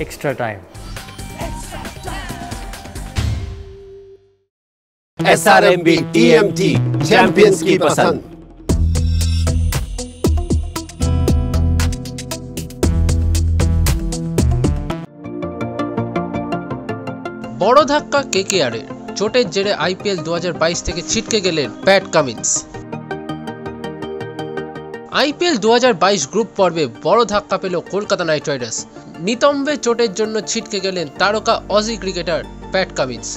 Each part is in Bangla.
extra time. S R M B T M T champions की पसंद বড় ধাক্কা কেকেআরের চোটের জেরে আইপিএল দু থেকে ছিটকে গেলেন প্যাট কামিন্স আইপিএল দু হাজার বাইশ গ্রুপ পর্বে বড় ধাক্কা পেল কলকাতা নাইট রাইডার্স। নিতম্বে চোটের জন্য ছিটকে গেলেন তারকা অজি ক্রিকেটার প্যাট কামিন্স।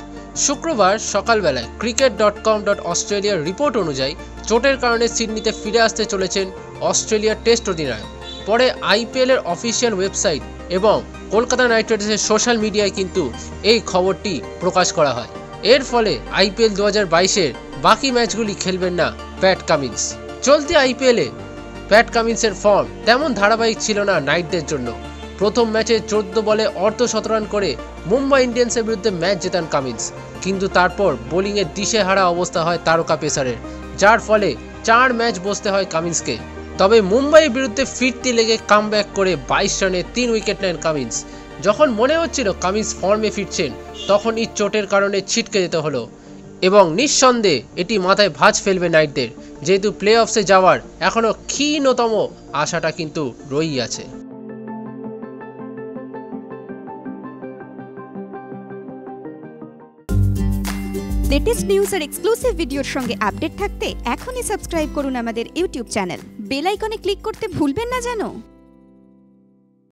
শুক্রবার সকালবেলায় ক্রিকেট ডট কম ডট অস্ট্রেলিয়ার রিপোর্ট অনুযায়ী চোটের কারণে সিডনিতে ফিরে আসতে চলেছেন অস্ট্রেলিয়ার টেস্ট অধিনায়ক। পরে আইপিএল এর অফিসিয়াল ওয়েবসাইট এবং কলকাতা নাইট রাইডার্সের সোশ্যাল মিডিয়ায় কিন্তু এই খবরটি প্রকাশ করা হয়। এর ফলে আইপিএল দু হাজার বাকি ম্যাচগুলি খেলবেন না প্যাট কামিন্স। চলতি আইপিএলে প্যাট কামিন্সের ফর্ম তেমন ধারাবাহিক ছিল না নাইটদের জন্য। প্রথম ম্যাচে চোদ্দ বলে অর্ধ শতরান করে মুম্বাই ইন্ডিয়ান্সের বিরুদ্ধে ম্যাচ জেতান কামিন্স। কিন্তু তারপর বোলিংয়ে দিশেহারা অবস্থা হয় তারকা পেসারের, যার ফলে চার ম্যাচ বসতে হয় কামিন্সকে। তবে মুম্বাইয়ের বিরুদ্ধে ফিরতি লেগে কামব্যাক করে বাইশ রানে তিন উইকেট নেন কামিন্স। যখন মনে হচ্ছিল কামিন্স ফর্মে ফিরছেন তখন তখনই চোটের কারণে ছিটকে যেতে হলো। এবং নিঃসন্দেহে এটি মাথায় ভাঁজ ফেলবে নাইটদের। যেহেতু প্লে অফসে যাওয়ার এখনও ক্ষীণতম আশাটা কিন্তু রয়েই আছে লেটেস্ট নিউজ আর এক্সক্লুসিভ ভিডিওর সঙ্গে আপডেট থাকতে এখনই সাবস্ক্রাইব করুন আমাদের ইউটিউব চ্যানেল বেল আইকনে ক্লিক করতে ভুলবেন না জানো